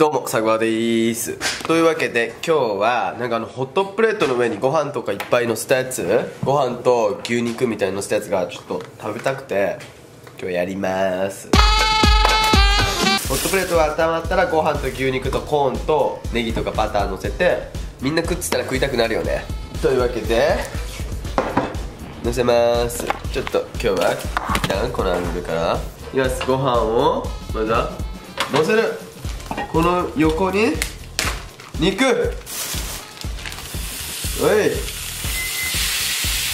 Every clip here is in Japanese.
どうも佐川です。というわけで今日はなんかあのホットプレートの上にご飯とかいっぱい乗せたやつご飯と牛肉みたいに乗せたやつがちょっと食べたくて今日やります。ホットプレートが温まったらご飯と牛肉とコーンとネギとかバター乗せてみんな食ってたら食いたくなるよね。というわけで乗せます。ちょっと今日は一旦このアングルから。いきます。ご飯をまずは乗せる。この横に肉。おい。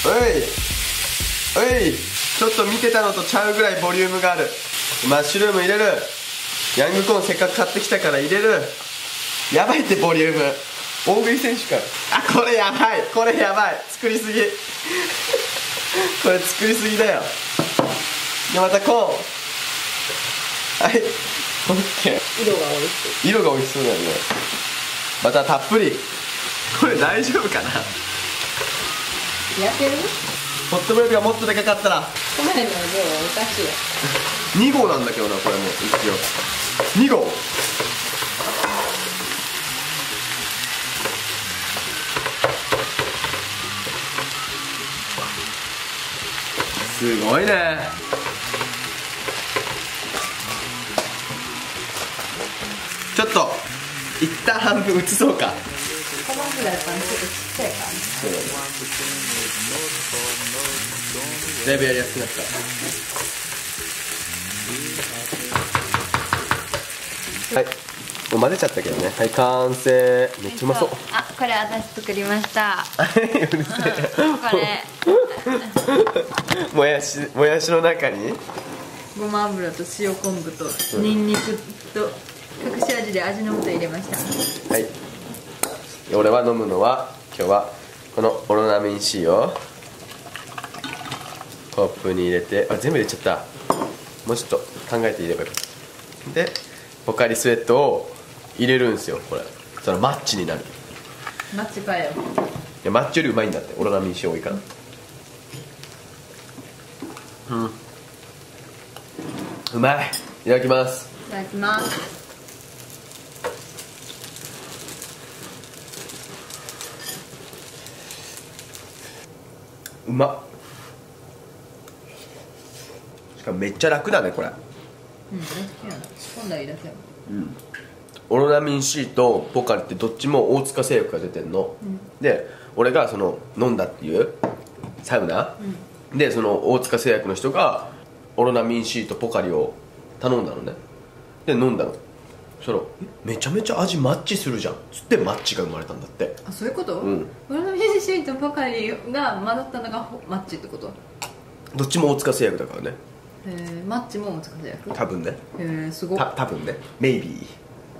おい。おい。ちょっと見てたのとちゃうぐらいボリュームがある。マッシュルーム入れる。ヤングコーンせっかく買ってきたから入れる。やばいってボリューム。大食い選手か。あこれやばい。これやばい。作りすぎ。これ作りすぎだよ。でまたコーンはい。オッケー。色が美味しい色が美味しそうだよね。またたっぷり。これ大丈夫かな？やってる？ホットプレートがもっとでかかったら。この辺の量おかしいよ。2号なんだけどなこれも一応。2号。すごいねっと一旦半分移そうか。このフライパンちょっとちっちゃいかそうだねだいぶやりやすくなった。はい。もう混ぜちゃったけどね。はい完成。めっちゃうまそう。あこれ私作りました。うるせえ。これ。もやしもやしの中に。ごま油と塩昆布とニンニクと隠し味で味の素入れました。はい。俺は飲むのは今日はこのオロナミン C をコップに入れてあ全部入れちゃった。もうちょっと考えていればよかった。でポカリスエットを入れるんですよこれ。そしたらマッチになる。いマッチかよやマッチよりうまいんだってオロナミン C 多いから。うん。うまい。いただきます。いただきますうまっ。しかもめっちゃ楽だねこれ。うん大好きなの。仕込んだらいいだけよオロナミン C とポカリってどっちも大塚製薬が出てんの、で俺がその飲んだっていうサウナ、でその大塚製薬の人がオロナミン C とポカリを頼んだのね。で飲んだの。そしたらえめちゃめちゃ味マッチするじゃん。つってマッチが生まれたんだって。あそういうこと？うん。オロナミン C とポカリが混ざったのがほマッチってこと？どっちも大塚製薬だからね。へえマッチも使って役へ多分ね。えすごたっ多分ね。メイビー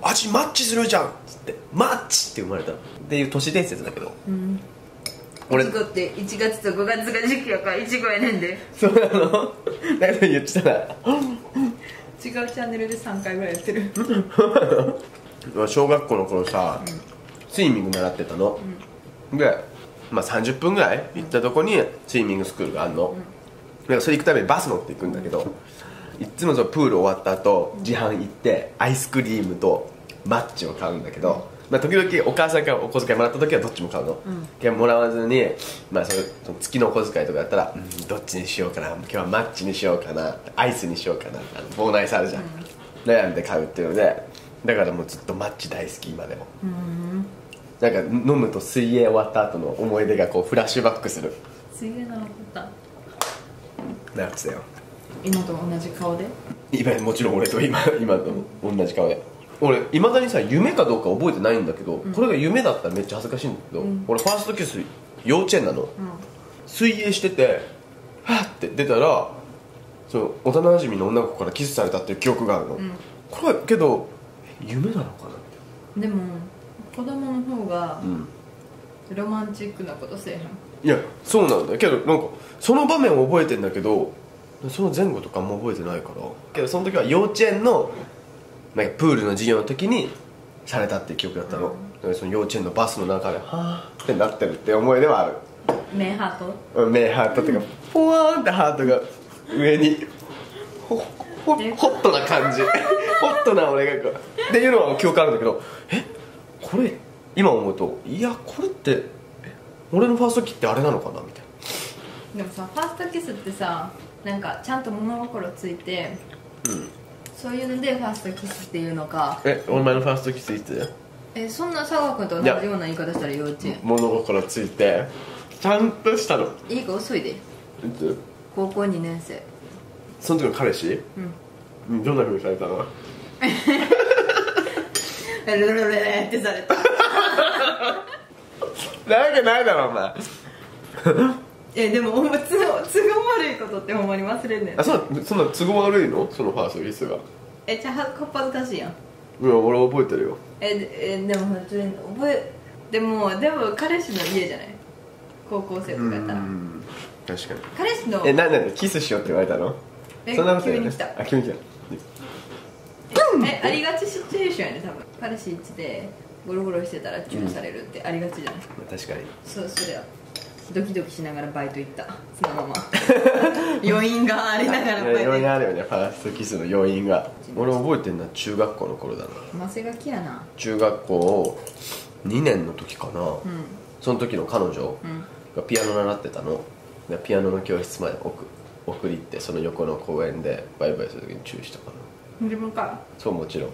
味マッチするじゃん。っつって。マッチって生まれた。っていう都市伝説だけど。うん。俺。いちごって？1月と5月が時期やからいちごやねんで。そうなの？だけど言ってたら違うチャンネルで3回ぐらいやってる。小学校の頃さ、スイミング習ってたの、で、まあ、30分ぐらい行ったとこにスイミングスクールがあるの、だからそれ行くためにバス乗って行くんだけどいっつもそのプール終わった後自販行ってアイスクリームとマッチを買うんだけど、まあ、時々お母さんからお小遣いもらった時はどっちも買うの、でもらわずに、まあ、その月のお小遣いとかやったら、うんどっちにしようかな今日はマッチにしようかなアイスにしようかなあの棒のアイスあるじゃん、悩んで買うっていうのでだからもうずっとマッチ大好き今でもなんか飲むと水泳終わった後の思い出がこうフラッシュバックする。水泳なのった。なってたよ今と同じ顔で？今もちろん俺と今今と同じ顔で。俺いまだにさ夢かどうか覚えてないんだけど、これが夢だったらめっちゃ恥ずかしいんだけど、俺ファーストキス幼稚園なの、水泳しててはっって出たらその幼馴染の女の子からキスされたっていう記憶があるの、これはけど夢なのかなって。でも子供の方がうん。ロマンチックなことせえへん？いやそうなんだけどなんかその場面を覚えてんだけどその前後とかあんま覚えてないから。けどその時は幼稚園のなんかプールの授業の時にされたっていう記憶だったの、だからその幼稚園のバスの中ではあってなってるって思い出はある。目ハート？目ハートっていうかポワーンってハートが上にほホホットな感じ。ホットな俺がこう。っていうのは記憶あるんだけどえ？これ今思うといやこれってえ俺のファーストキスってあれなのかな？みたいでもさファーストキスってさなんかちゃんと物心ついてなうん。そういうのでファーストキスっていうのか。えお前のファーストキスいつ？えそんな佐川君と同じような言い方したら幼稚園。物心ついてちゃんとしたの。いいか遅いで。高校2年生。その時の彼氏？うん。うんどんなふうにされたの？ルルルルってされたなわけないだろお前えでもほんま都合悪いことってほんまに忘れんねんあそんなそんな都合悪いのそのファーストキスがえじゃあかっぱずかしいやんうん俺覚えてるよえでえでも普通に覚えでもでも彼氏の家じゃない高校生とかやったら確かに彼氏のえなんなんキスしようって言われたのえそんなこと急に来たあ急に来たえありがちシチュエーションやね多分。彼氏一でゴロゴロしてたらチューされるってありがちじゃない、まあ確かに。そうそれは。ドキドキしながらバイト行ったそのまま。余韻がありながらバイト余韻あるよねファーストキスの余韻が。俺覚えてんのは中学校の頃だな。たマセガキやな。中学校2年の時かな、うん。その時の彼女うん。がピアノ習ってたの。でピアノの教室まで送送り行ってその横の公園でバイバイする時にチューしたかな自分かそうもちろん。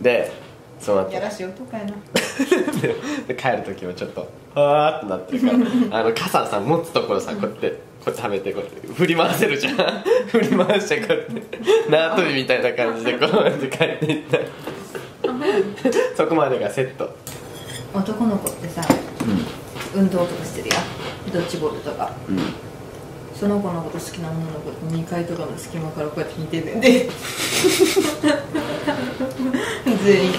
でその後。やらしい男やな。で帰る時もちょっとあーってなってるから。あの傘さ持つところさこうやってこうやってはめてこうやって振り回せるじゃん。振り回してこうやって縄跳びみたいな感じでこうやって帰っていった。そこまでがセット。男の子ってさ運動とかしてるやん。ドッジボールとか。うんその子のこと好きな女の子って2階とかの隙間からこうやって引いてんね。んで全員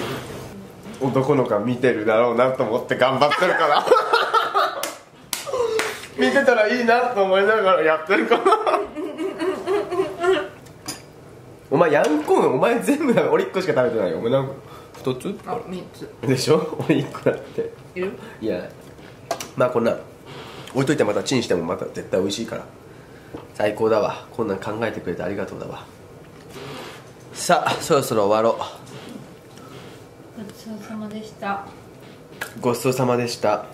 男の子は見てるだろうなと思って頑張ってるから。見てたらいいなと思いながらやってるから。お前ヤンコーンお前全部だ俺1個しか食べてないよ。お前何個2つあ3つ。でしょ？俺1個だって。いる？いや。まあこんなん。置いといてまたチンしてもまた絶対美味しいから最高だわ。こんなん考えてくれてありがとうだわ。さあそろそろ終わろごちそうさまでした。うごちそうさまでした。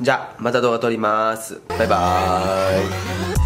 じゃあまた動画撮ります。バイバーイ